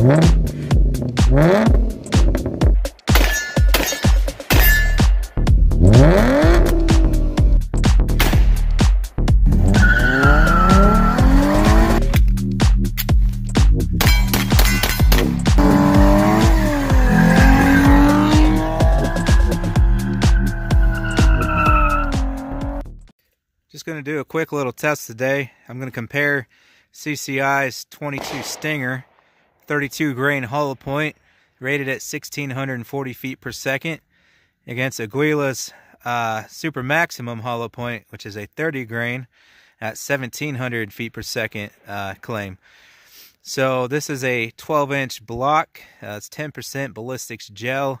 Just going to do a quick little test today. I'm going to compare CCI's 22 Stinger 32 grain hollow point rated at 1640 feet per second against Aguila's uh, Super Maximum hollow point, which is a 30 grain at 1700 feet per second uh, claim. So this is a 12 inch block. Uh, it's 10% ballistics gel.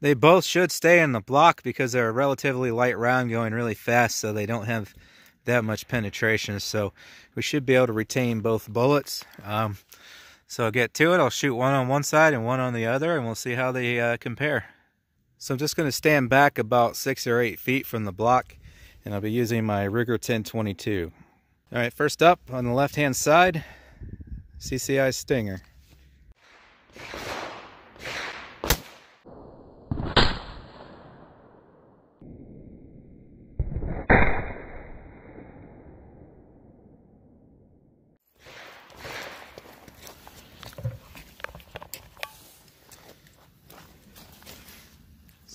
They both should stay in the block because they're a relatively light round going really fast, so they don't have that much penetration. So we should be able to retain both bullets. Um, so I'll get to it. I'll shoot one on one side and one on the other, and we'll see how they uh, compare. So I'm just going to stand back about six or eight feet from the block, and I'll be using my Ruger 1022. All right, first up on the left-hand side, CCI Stinger.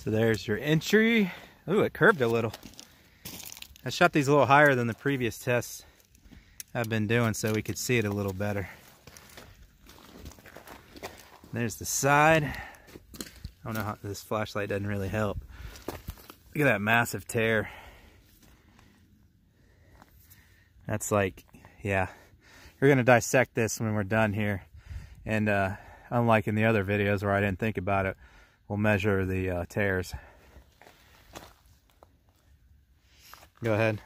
So there's your entry. Ooh, it curved a little. I shot these a little higher than the previous tests I've been doing so we could see it a little better. There's the side. I don't know how this flashlight doesn't really help. Look at that massive tear. That's like, yeah. We're gonna dissect this when we're done here. And uh, unlike in the other videos where I didn't think about it, we'll measure the uh, tears. Go ahead.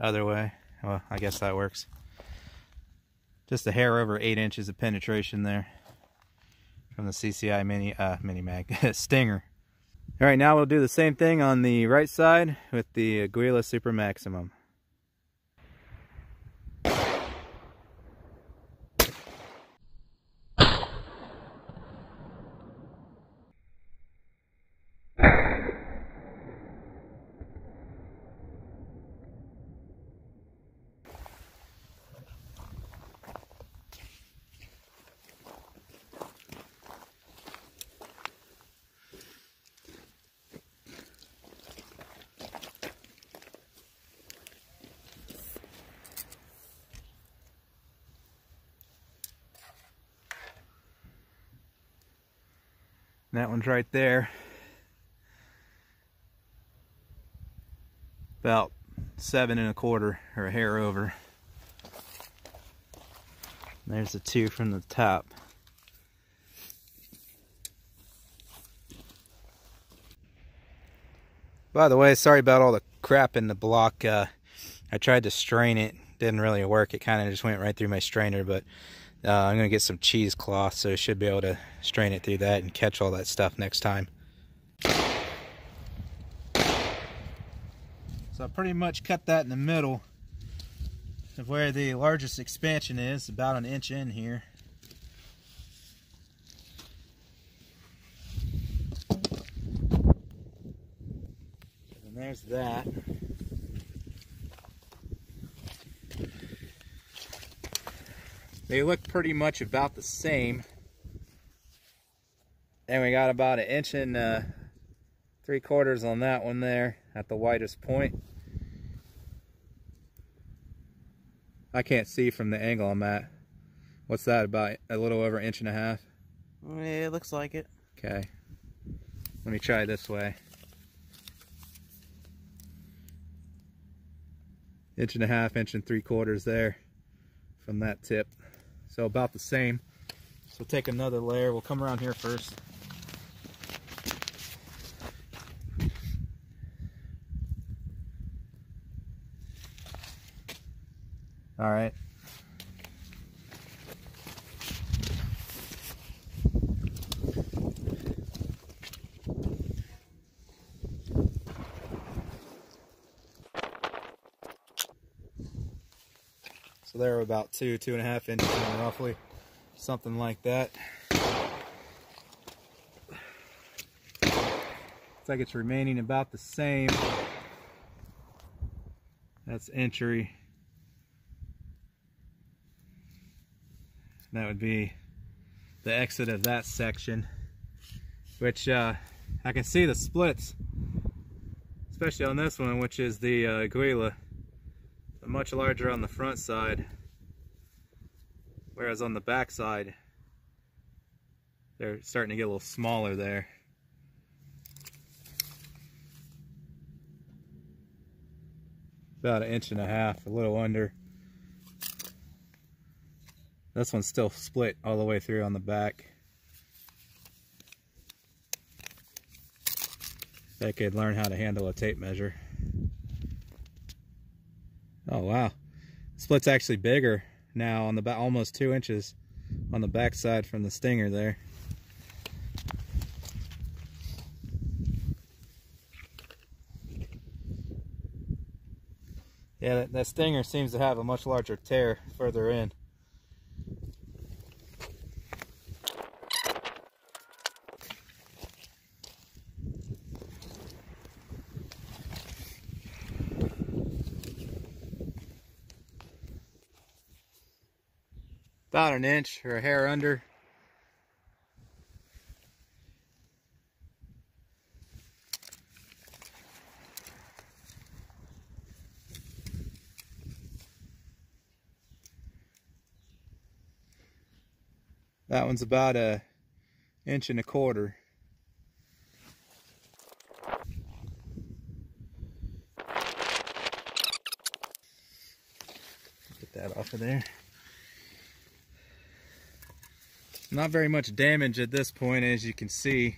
Other way. Well, I guess that works. Just a hair over eight inches of penetration there from the CCI mini uh, mini mag Stinger. All right, now we'll do the same thing on the right side with the Aguila Super Maximum. That one's right there. About seven and a quarter or a hair over. There's the two from the top. By the way, sorry about all the crap in the block. Uh, I tried to strain it, didn't really work. It kind of just went right through my strainer, but uh, I'm going to get some cheesecloth, so I should be able to strain it through that and catch all that stuff next time. So I pretty much cut that in the middle of where the largest expansion is, about an inch in here. And there's that. They look pretty much about the same. And we got about an inch and uh, three quarters on that one there at the widest point. I can't see from the angle I'm at. What's that, about a little over an inch and a half? It looks like it. Okay. Let me try this way. Inch and a half, inch and three quarters there from that tip. So about the same. So take another layer. We'll come around here first. All right. So they're about two, two and a half inches in roughly. something like that. Looks like it's remaining about the same. That's entry. That would be the exit of that section, which uh, I can see the splits, especially on this one, which is the uh, Aguila, much larger on the front side, whereas on the back side, they're starting to get a little smaller there. About an inch and a half, a little under. This one's still split all the way through on the back. They could learn how to handle a tape measure. Oh wow. Split's actually bigger now on the back, almost two inches on the back side from the stinger there. Yeah, that, that stinger seems to have a much larger tear further in. About an inch or a hair under. That one's about a inch and a quarter. Get that off of there. Not very much damage at this point, as you can see.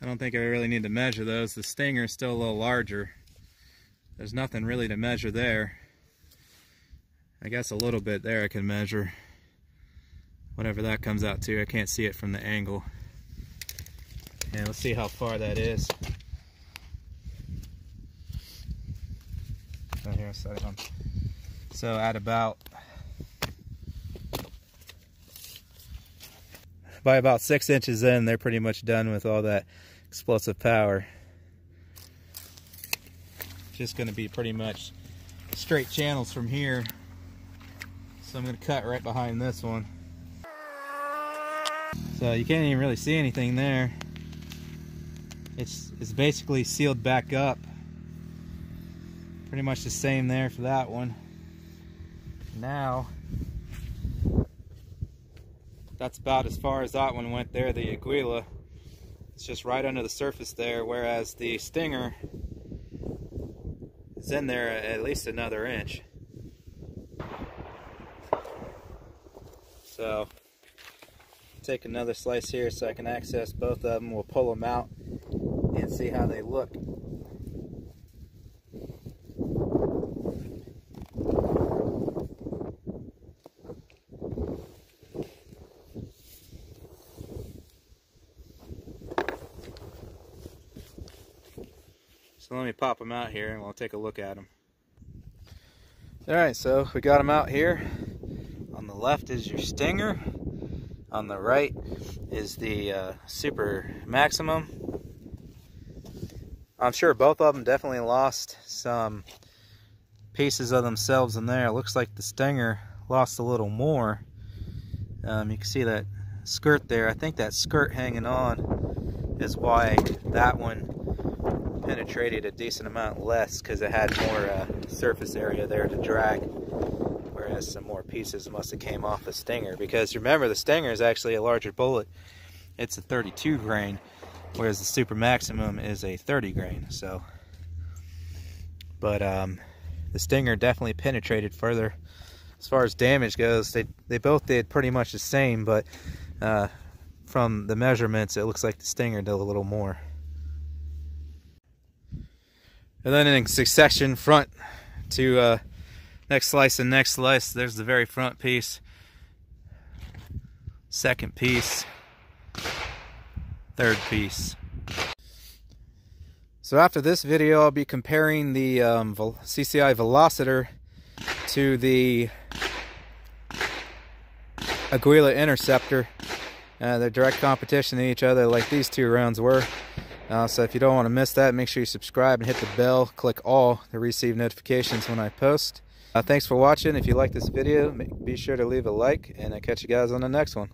I don't think I really need to measure those. The stinger is still a little larger. There's nothing really to measure there. I guess a little bit there I can measure. Whatever that comes out to, I can't see it from the angle. And let's see how far that is. Right here, so at about by about six inches in, they're pretty much done with all that explosive power. Just going to be pretty much straight channels from here. So I'm going to cut right behind this one. So you can't even really see anything there. It's, it's basically sealed back up. Pretty much the same there for that one. Now, that's about as far as that one went there, the Aguila. It's just right under the surface there, whereas the Stinger is in there at least another inch. So, take another slice here so I can access both of them. We'll pull them out and see how they look. So let me pop them out here and we'll take a look at them. Alright, so we got them out here. On the left is your Stinger. On the right is the uh, Super Maximum. I'm sure both of them definitely lost some pieces of themselves in there. It looks like the Stinger lost a little more. Um, you can see that skirt there. I think that skirt hanging on is why that one penetrated a decent amount less because it had more uh, surface area there to drag whereas some more pieces must have came off the stinger. Because remember the stinger is actually a larger bullet. It's a 32 grain whereas the super maximum is a 30 grain so. But um, the stinger definitely penetrated further. As far as damage goes they they both did pretty much the same but uh, from the measurements it looks like the stinger did a little more and then in succession, front to uh, next slice and next slice, there's the very front piece, second piece, third piece. So after this video, I'll be comparing the um, CCI Velocitor to the Aguila Interceptor. Uh, they're direct competition to each other like these two rounds were. Uh, so if you don't want to miss that, make sure you subscribe and hit the bell. Click all to receive notifications when I post. Uh, thanks for watching. If you like this video, be sure to leave a like, and I'll catch you guys on the next one.